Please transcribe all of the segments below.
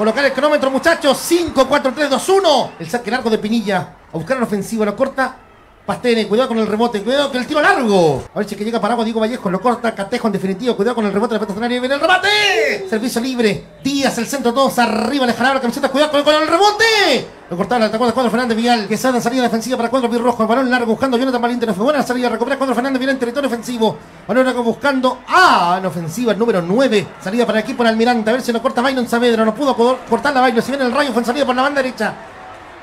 Colocar el cronómetro, muchachos. 5, 4, 3, 2, 1. El saque largo de Pinilla. A buscar el ofensivo, lo corta. Pastene, cuidado con el rebote, cuidado con el tiro largo. A ver si que llega Paraguay, Diego Vallejo, lo corta, Catejo en definitivo, cuidado con el rebote, la pelota viene el remate. Servicio libre, Díaz, el centro, todos arriba, le jalaron la camiseta, cuidado con, con el rebote. Lo cortaron, atacó de cuadro Fernández Vial, que en salida defensiva para cuadro rojo, el balón largo buscando Jonathan Valiente, no fue buena salida, recupera cuadro Fernández Vial en territorio ofensivo. Balón largo buscando, ah, en ofensiva, el número 9, salida para el equipo en Almirante, a ver si lo corta Byron Saavedra, no pudo cortar la Byron, si viene el rayo, fue en salida por la banda derecha.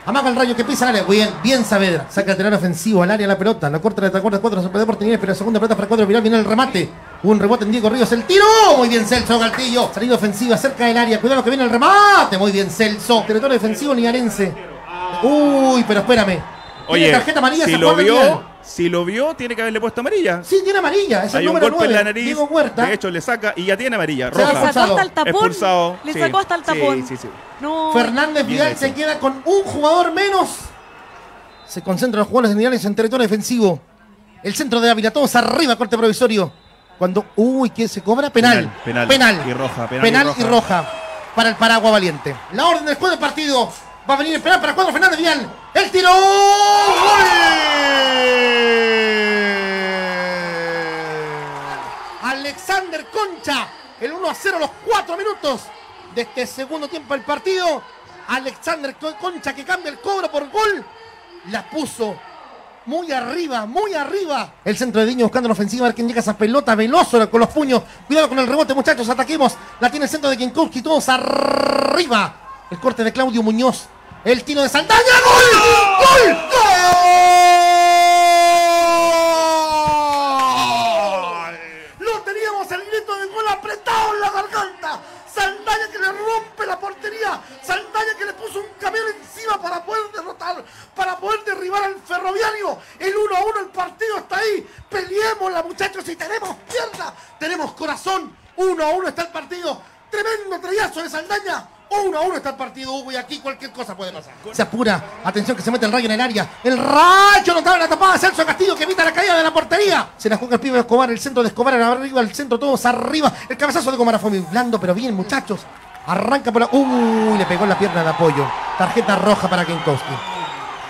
Amaga el rayo que pisa el área. Bien, bien Saavedra. Saca el lateral ofensivo al área la pelota. La corta de tacuarda cuatro se puede Portinés, pero la segunda pelota para cuatro viral viene el remate. Un rebote en Diego Ríos. El tiro. Muy bien Celso Galtillo. Salida ofensiva cerca del área. Cuidado que viene el remate. Muy bien Celso. Territorio defensivo niarense. Uy, pero espérame. Oye, tarjeta amarilla si lo vio, si lo vio, tiene que haberle puesto amarilla. Sí, tiene amarilla. Es el número 9. Diego Huerta. De hecho, le saca y ya tiene amarilla. Roja. Le sacó hasta el tapón. Le sacó hasta el tapón. Sí, sí, sí. No. Fernández Vidal se queda con un jugador menos. Se concentran los jugadores indiales en territorio defensivo. El centro de Ávila, todos arriba, corte provisorio. Cuando, uy, ¿quién se cobra? Penal. Penal. penal. Y roja. Penal, y, roja. Para el Paragua Valiente. La orden después del partido. Va a venir el penal para cuadro Fernández Vial. El tiro. El 1 a 0 los 4 minutos de este segundo tiempo del partido. Alexander Concha que cambia el cobro por gol la puso muy arriba, muy arriba. El centro de Diño buscando la ofensiva, a ver quién llega a esa pelota, veloso con los puños. Cuidado con el rebote, muchachos, ataquemos. La tiene el centro de Kienkowski, todos arriba. El corte de Claudio Muñoz. El tiro de Saldaña, ¡gol! ¡Gol! ¡Gol! El grito de gol apretado en la garganta. Saldaña que le rompe la portería. Saldaña que le puso un camión encima para poder derrotar, para poder derribar al ferroviario. El 1 a 1, el partido está ahí. Peleémosla, muchachos, y tenemos pierna, tenemos corazón. 1 a 1 está el partido. Tremendo trellazo de Saldaña. 1 a 1 está el partido, Hugo, y aquí cualquier cosa puede pasar. Se apura. Atención que se mete el rayo en el área. El rayo no estaba la tapada. Celso Castillo que evita la caída de la portería. Se la juega el pibe de Escobar. El centro de Escobar arriba. El centro todos arriba. El cabezazo de Comara fue muy blando, pero bien, muchachos. Arranca por la. Uy, le pegó en la pierna de apoyo. Tarjeta roja para Kenkowski.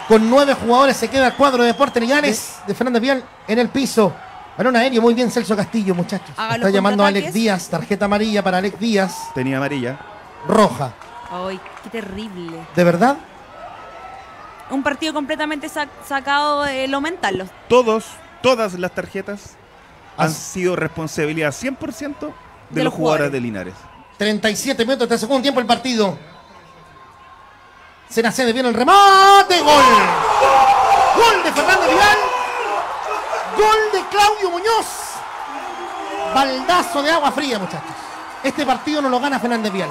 Con nueve jugadores se queda el cuadro de Deportes Liganes de Fernández Vial en el piso. Balón aéreo, muy bien Celso Castillo, muchachos. Está llamando a Alex Díaz, tarjeta amarilla para Alex Díaz. Tenía amarilla roja. Ay, qué terrible. ¿De verdad? Un partido completamente sacado de lo mental. Todos, todas las tarjetas han sido responsabilidad 100% de, los, jugadores de Linares. 37 minutos del segundo tiempo el partido. Se nace de bien el remate. Gol. Gol de Fernando Vidal. Gol de Claudio Muñoz. Baldazo de agua fría, muchachos. Este partido no lo gana Fernández Vial.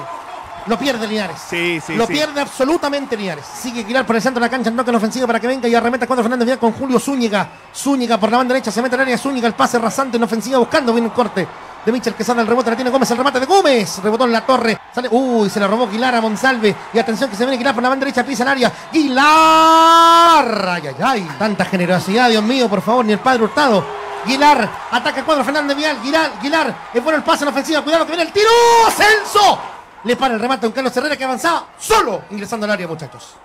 Lo pierde Linares. Sí, sí, Lo pierde absolutamente Linares. Sigue Girar por el centro de la cancha, no que la ofensiva para que venga y arremeta cuando Fernández Vidal con Julio Zúñiga. Zúñiga por la banda derecha, se mete el área Zúñiga, el pase rasante en ofensiva buscando bien el corte de Michel que sale el rebote, la tiene Gómez, el remate de Gómez, rebotó en la torre, sale, uy, se la robó Guilar a Monsalve, y atención que se viene Guilar por la banda derecha, pisa el área, Guilar, ay, ay, ay, tanta generosidad, Dios mío, por favor, ni el padre Hurtado, Guilar, ataca el cuadro Fernández Vial, Guilar, Guilar, es bueno el pase en la ofensiva, cuidado que viene el tiro, Celso, le para el remate a un Carlos Herrera que avanzaba solo ingresando al área, muchachos.